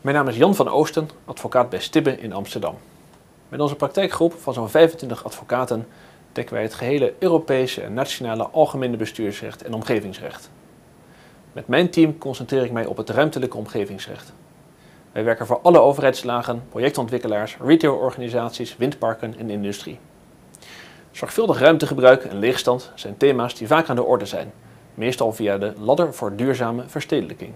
Mijn naam is Jan van Oosten, advocaat bij Stibbe in Amsterdam. Met onze praktijkgroep van zo'n 25 advocaten dekken wij het gehele Europese en nationale algemene bestuursrecht en omgevingsrecht. Met mijn team concentreer ik mij op het ruimtelijke omgevingsrecht. Wij werken voor alle overheidslagen, projectontwikkelaars, retailorganisaties, windparken en industrie. Zorgvuldig ruimtegebruik en leegstand zijn thema's die vaak aan de orde zijn, meestal via de ladder voor duurzame verstedelijking.